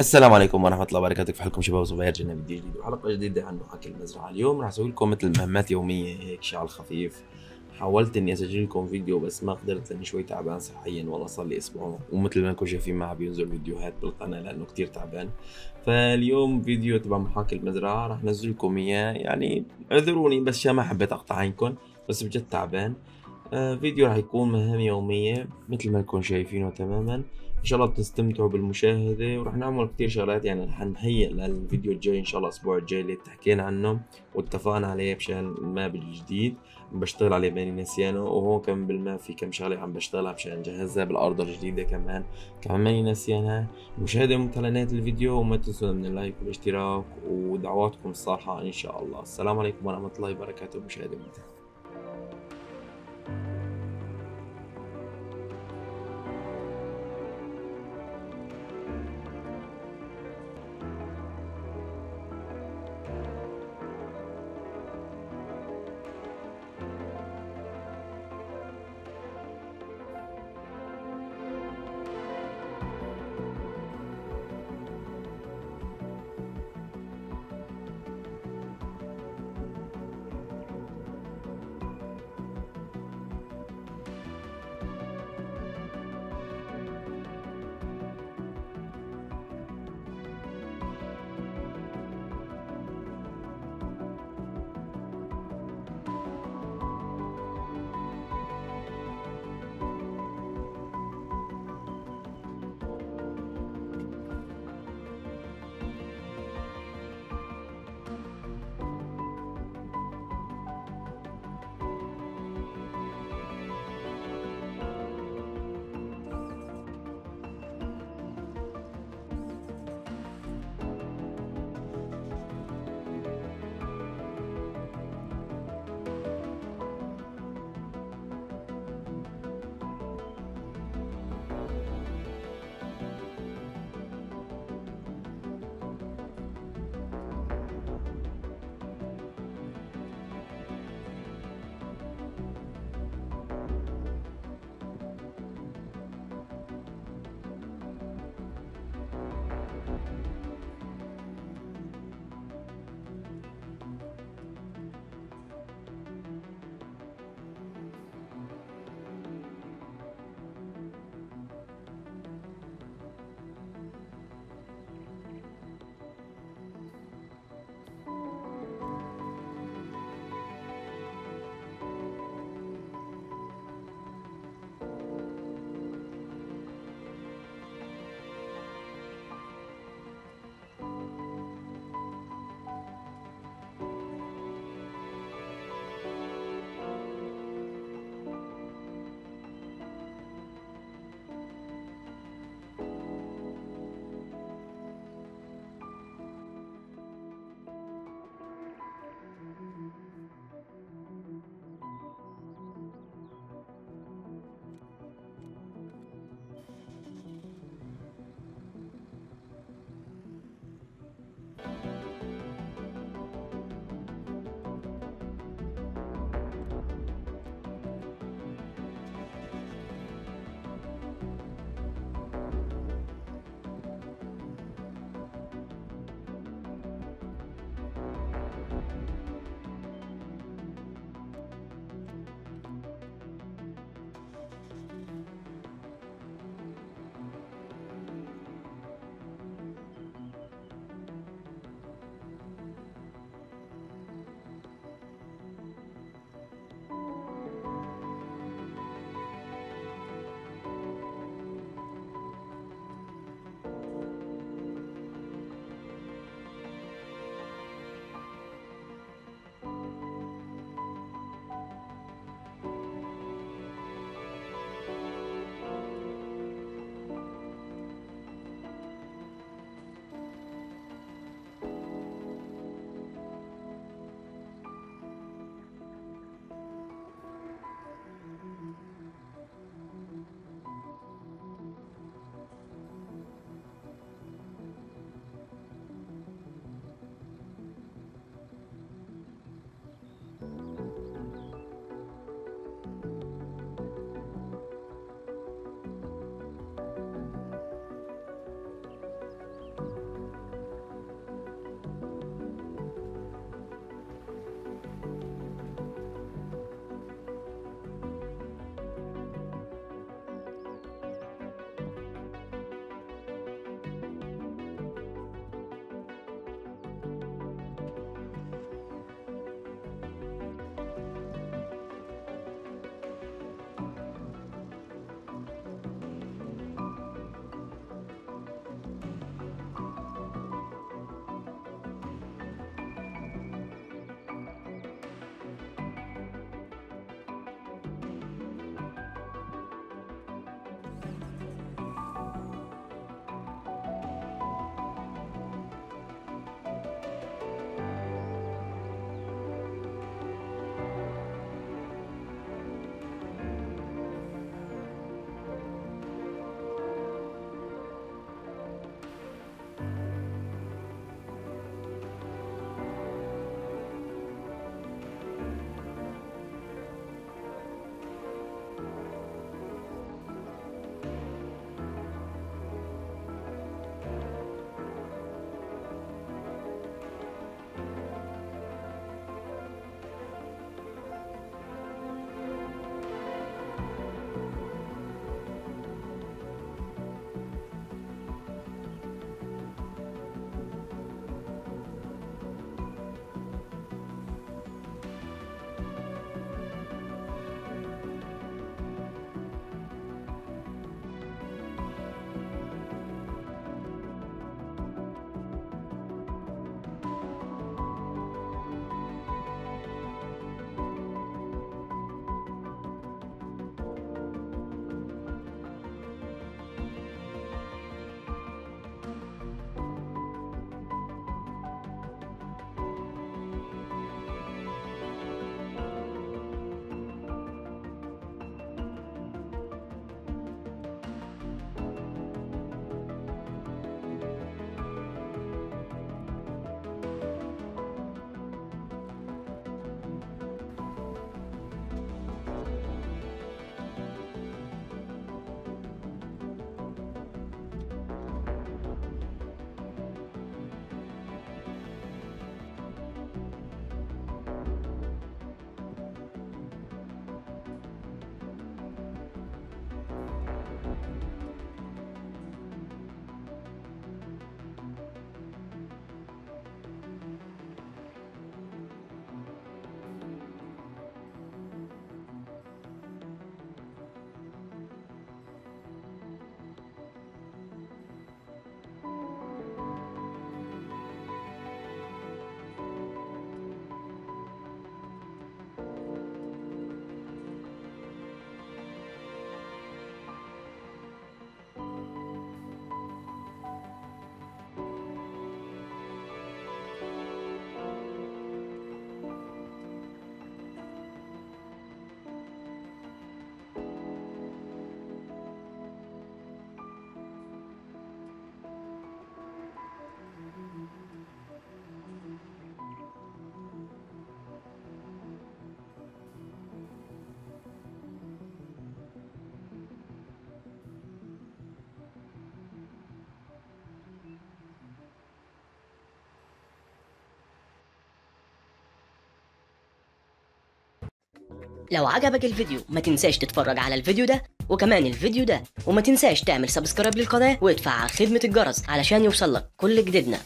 السلام عليكم ورحمة الله وبركاته. كيف حالكم شباب؟ وصبايا رجعنا فيديو جديد وحلقة جديدة عن محاكي المزرعة. اليوم راح أسوي لكم مثل مهمات يومية هيك شيء على الخفيف حاولت إني أسجل لكم فيديو بس ما قدرت لأني شوي تعبان صحيا والله صار لي أسبوع. ومثل ما انكم شايفين ما عم بينزل فيديوهات بالقناة لأنه كتير تعبان. فاليوم فيديو تبع محاكي المزرعة راح أنزل لكم إياه. يعني اعذروني بس ما حبيت أقطع عينكم بس بجد تعبان. آه فيديو راح يكون مهام يومية مثل ما انكم شايفينه تماما. إن شاء الله بتستمتعوا بالمشاهدة وراح نعمل كتير شغلات يعني رح نهيئ للفيديو الجاي إن شاء الله الأسبوع الجاي اللي حكينا عنه واتفقنا عليه مشان ما بالجديد بشتغل عليه ماني نسيانه وهون كمان بالما في كم شغلة عم بشتغلها مشان نجهزها بالأرض الجديدة كمان. كمان ماني نسيانها مشاهده ممتعه لنهايه الفيديو وما تنسوا من اللايك والاشتراك ودعواتكم الصالحة إن شاء الله. السلام عليكم ورحمة الله وبركاته مشاهدة ممتعة. لو عجبك الفيديو ما تنساش تتفرج على الفيديو ده وكمان الفيديو ده وما تنساش تعمل سبسكرايب للقناة وادفع على خدمة الجرس علشان يوصلك كل جديدنا.